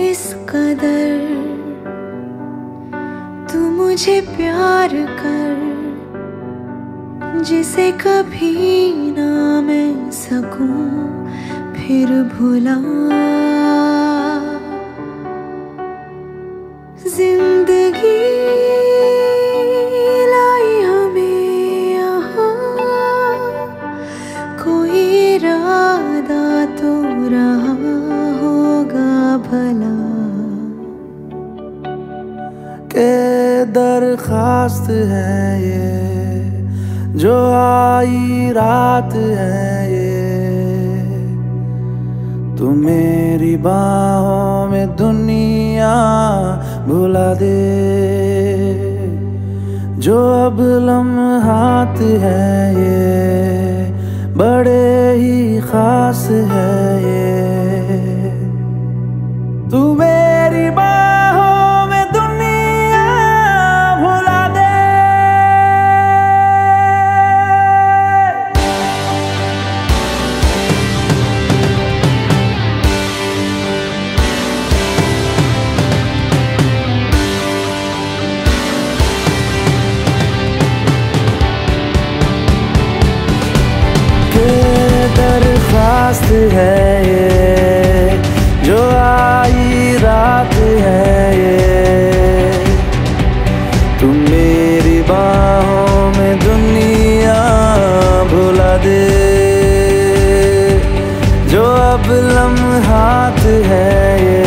इस कदर तू मुझे प्यार कर जिसे कभी ना मैं सकूँ फिर भुला के दरखास्त है ये, जो आई रात है ये। तू मेरी बाहों में दुनिया भुला दे, जो अब लम्हात है ये, बड़े ही खास है। दरखास्त है ये, जो आई रात है ये। तुम मेरी बाहों में दुनिया भुला दे, जो अब लम्हात है ये।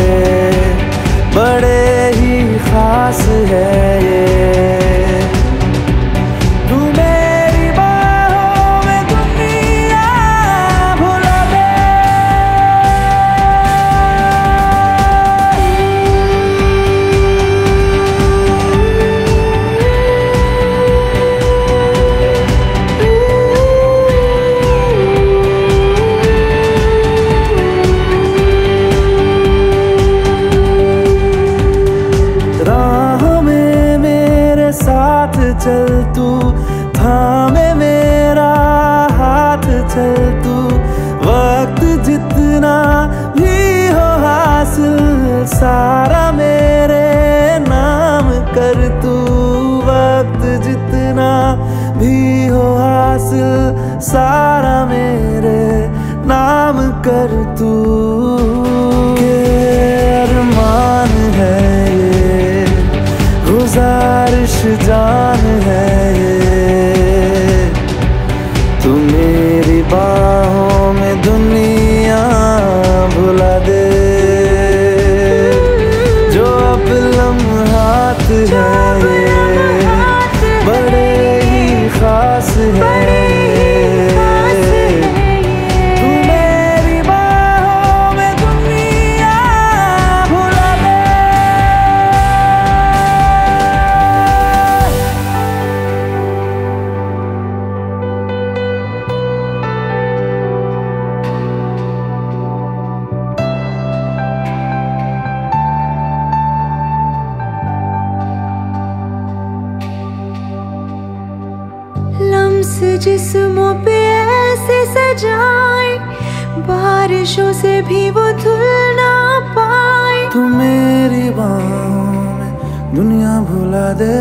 चल तू, थामे मेरा हाथ चल तू। वक्त जितना भी हो हासिल, सारा मेरे नाम कर तू। वक्त जितना भी हो हासिल, सारा मेरे नाम कर तू। लम्हात है जिस्मों पे ऐसे सजाए बारिशों से भी वो धुल ना पाए। तू मेरी बाहों में दुनिया भुला दे।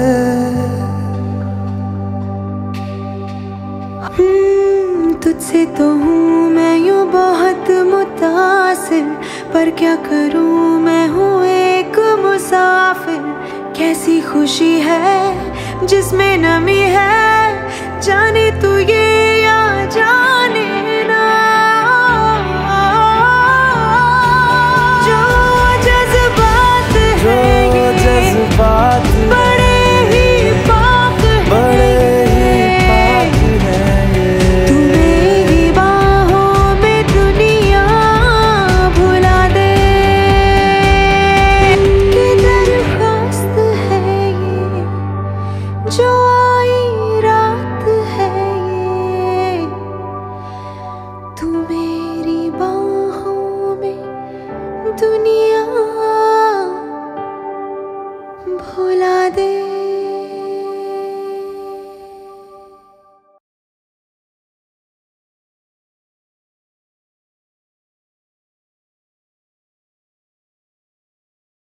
हम्म, तुझसे तो हूँ मैं यूँ बहुत मुतासिर पर क्या करूँ मैं हूँ एक मुसाफिर। कैसी खुशी है जिसमें नमी है जाने तू ये आ जाने